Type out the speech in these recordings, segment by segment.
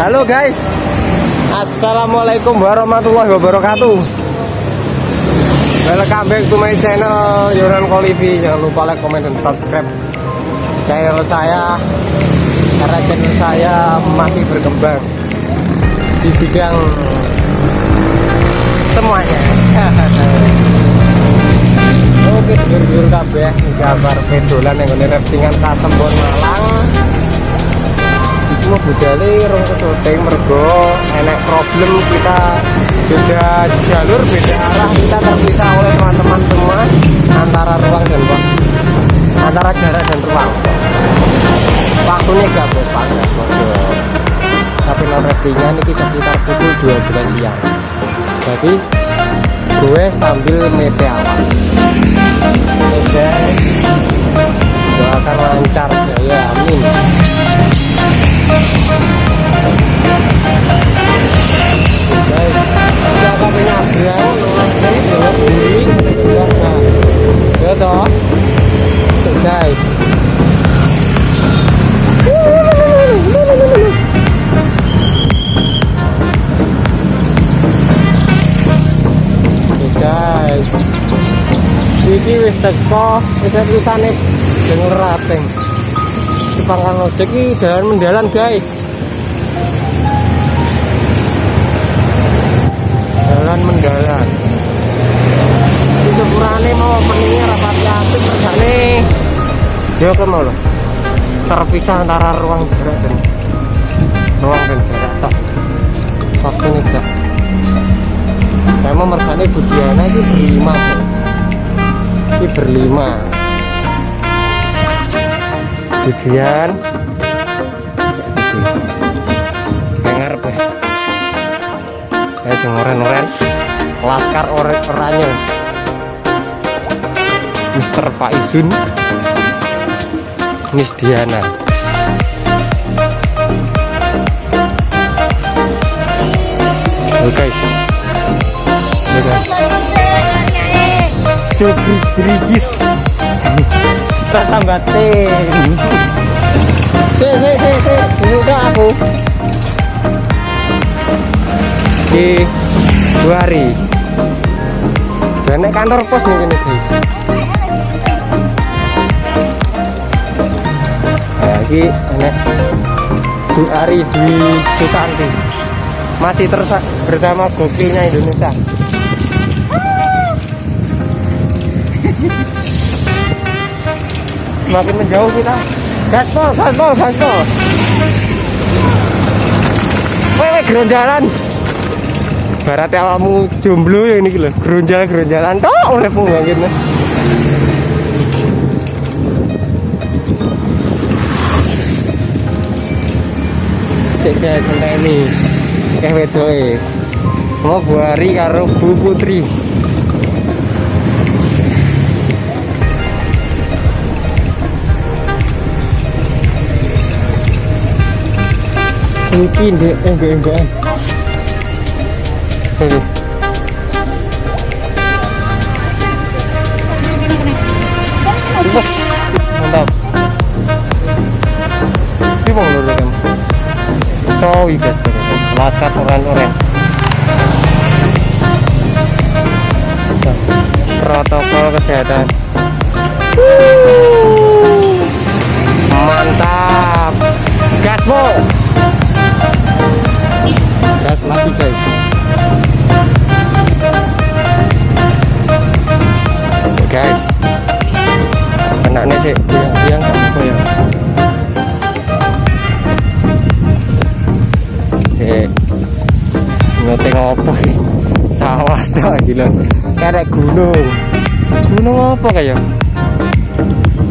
Halo guys. Assalamualaikum warahmatullahi wabarakatuh. Welcome back to my channel Yoran Kolivi Jangan lupa like, comment, dan subscribe. Channel saya Karena channel saya masih berkembang Di bidang Semuanya. Oke, dulur-dulur kabeh kabar pedolan yang raftingan Kasembon Malang mau budale rong kesoting mergo enek problem kita. Beda jalur beda arah. Kita terpisah oleh teman-teman semua antara ruang dan ruang. Antara jarak dan ruang. Waktunya gak bos pak. Tapi non raftingan ini sekitar pukul 12 siang. Jadi gue sambil mepe awal oke doakan lancar ya amin guys. Guys. Iki wis teko wis tulisane denger rateng pangkalan ojek ini jalan mendalan guys. Jalan mendalan ini sepurane mau openingnya rapat yakin terjane ya kan mau terpisah antara ruang jarak dan ruang dan jarak. Tak. Waktu ini gak memang mergane Budiana itu berlima guys. Ini berlima Budian dengar be ya. Sing oren-oren. Laskar oren oranye. Mister Pak Izun. Miss Diana. Oke guys. Guys. Jogri rasa batin si si si si ini udah aku di dua hari dan kantor pos nih ini guys lagi enek Bu Ari di Susanti masih terus bersama gokilnya Indonesia semakin menjauh kita. Gaspol gaspol gaspol. Wewe geronjalan barat awamu jomblo ya ini loh geronjal geronjalan toh oleh gitu. Sik kayak ini kayak wedoe mau buari karo Bu Putri Ini deh, enggak enggak. Oke. Bos, mantap. Ini mau dulu kan. So, guys, laskar oran-oran. Protokol kesehatan. Mantap. Gas, Bu gas lagi guys. So, guys. Kenaknya sih yang yang apa ya? Eh nyoteng apa sawah dah gila. Kayak gunung. Gunung apa kayak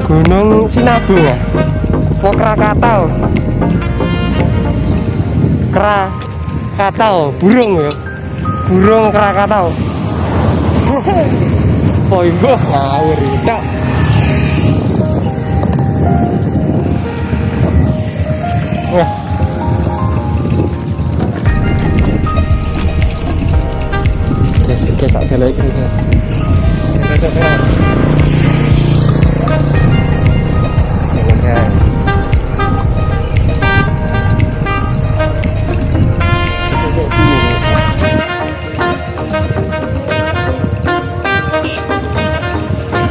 gunung sinabung ya? Kok Krakatau Krakatau. Burung ya burung Krakatau. Oh ibu ngawur tak. Wah. Guys guys tak ada lagi guys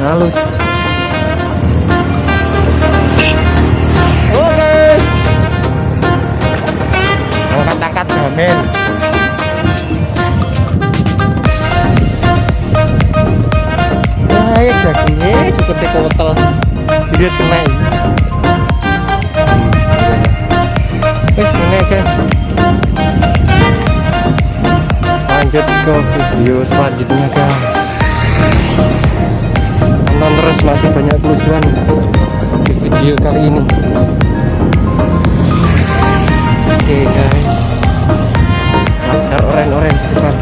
halus. Oke angkat-angkat gamen Ayo jagungnya seperti kotel Biar kena Wes guys. Lanjut ke video selanjutnya guys Tonton terus masih banyak kelucuan di video kali ini Oke guys Masker oren-oren di depan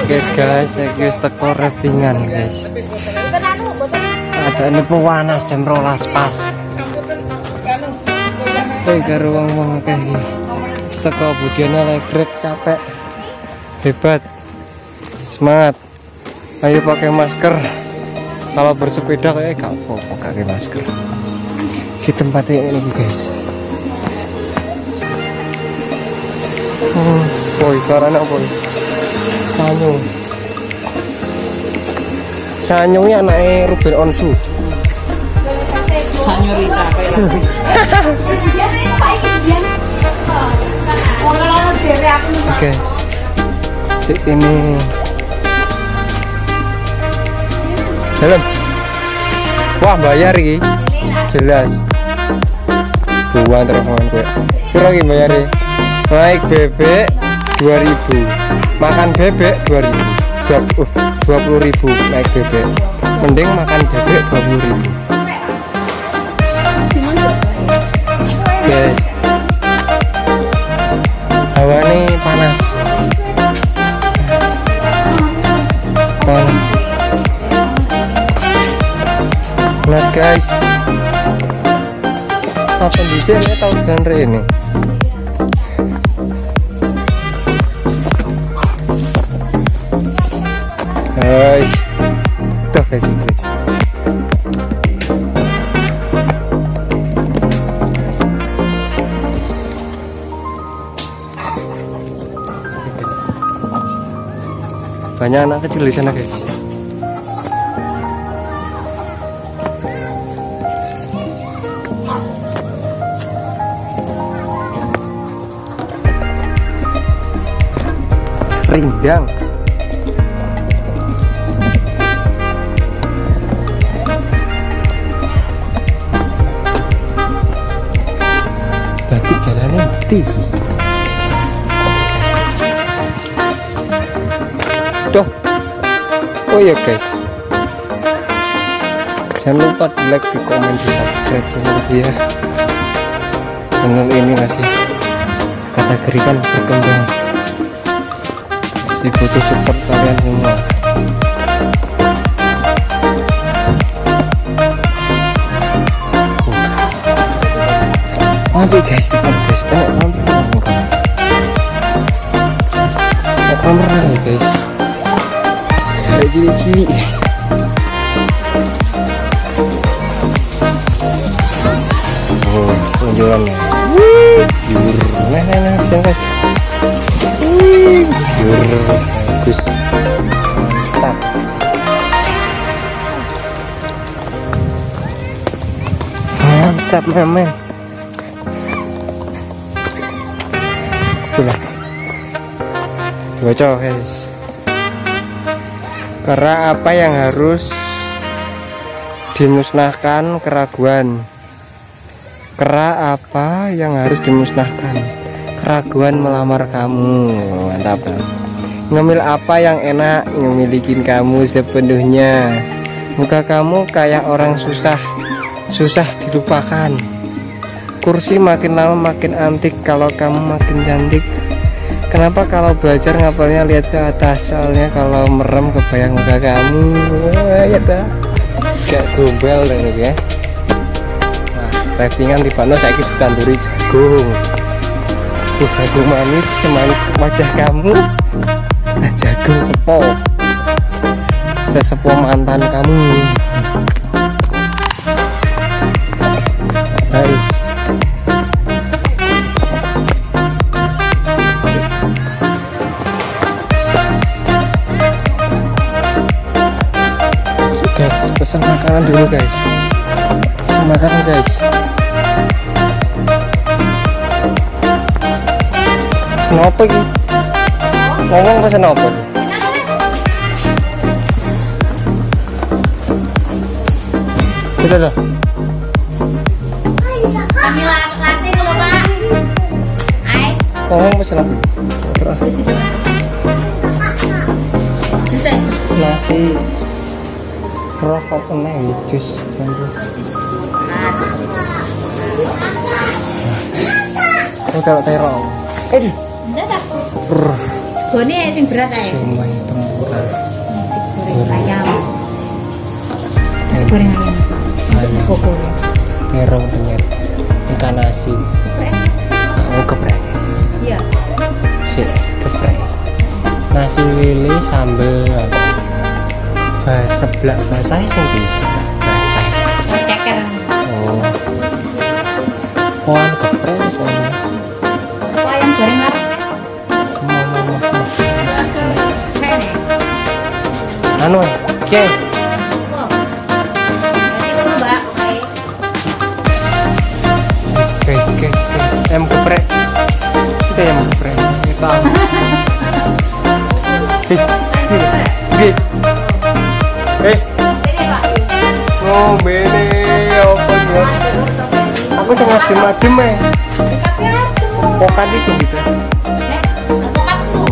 Oke guys, saya teko raftingan guys. Ada ini pewanas jam rolas pas. Hei karo wong wong kayak gini. Teko budiannya legrek capek. Hebat. Semangat. Ayo pakai masker. Kalau bersepeda kayak gak apa-apa pakai masker. Di tempatnya ini guys. Hmm, boy, suaranya boy. Sanyo. Sanyo ini anaknya Ruben Onsu. Sanyorita kayak Guys, ini dalam. Wah bayar ini, jelas. Buang telepon gue. Kira lagi bayar. Naik bebek 2000 makan bebek 2000 Dua- uh, 20.000 naik bebek mending makan bebek 20.000 guys hawane panas. Panas panas guys. Di sini tahu genre ini. Guys. Tuh guys banyak anak kecil di sana guys. Rindang. Bagi jalannya mati Duh. oh ya guys jangan lupa di like di komen di subscribe channel ya channel ini masih kategorikan berkembang masih butuh support kalian semua guys, depan guys, enggak. Eh kamera ya guys. Ada cili-cili. Oh, penjualannya. Nah, nah, nah, bisa Yur, bagus. Mantap. Mantap, men. Itulah. Bocor guys. Karena apa yang harus dimusnahkan keraguan. Kera apa yang harus dimusnahkan? Keraguan melamar kamu. Mantap. Bang. Ngemil apa yang enak ngemilikin kamu sepenuhnya. Muka kamu kayak orang susah. Susah dilupakan kursi makin lama makin antik kalau kamu makin cantik kenapa kalau belajar ngapalnya lihat ke atas? Soalnya kalau merem kebayang muka kamu. Wah, ya ta. Gak gombal deh ya. Nah typingan di pano saya ditanduri jagung. Uh, jagung manis semanis wajah kamu. Nah jagung sepo. Sesepo mantan kamu pesan makanan dulu guys pesan makanan guys pesan apa ini ngomong pesan apa ini Gitu loh. Kami latih dulu pak. Ais. Ngomong pesan apa? Itu. nasi apa nih jus campur. Oh, taruh terong. Eh, Enggak tak. Segone sing berat ae. siomay tempura. Nasi goreng ayam. Nasi goreng ayam. Nasi goreng. Terong penyet. Ikan. Oh, geprek. Iya. Sik, geprek. Nasi lele sambel Bahasa seblak bahasa sing bisa. Bahasa. Ceker. Oh. Mau, mau, mau, mau. Kayak nih. Anu, oke. Guys, guys, guys. Ayam geprek. Kita ayam geprek. Kita. Eh, apa ya? Strawberry. Aku sing adem-adem eh. Di. Eh, alpukat tuh.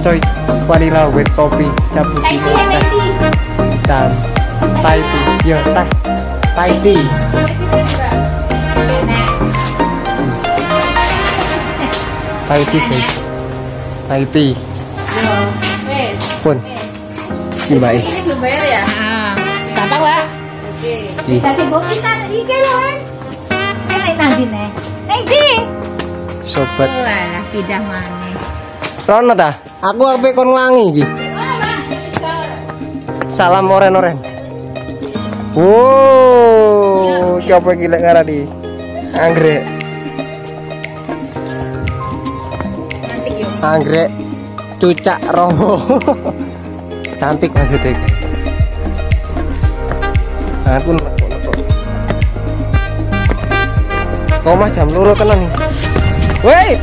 Coy, vanilla with kopi Thai tea. hitam. Thai tea. Ya, teh. Thai tea. Enak. Thai tea, guys. Thai tea. Yo, Ini belum bayar ya? Ah, gampang, Pak. Oke. Ih. Kasih bokisan iki Mas. Kan naik nanti nih. Naik di. Sobat. Walah, pindah mana? Rono ta? Aku arep kon nglangi iki. Oh. Salam oren-oren. Wow, iki apa iki lek ngarani? Anggrek, Nanti yo. anggrek cucak romo. Cantik maksudnya. Aku nekok-nekok. Kau mah jam loro tenan nih. Woi,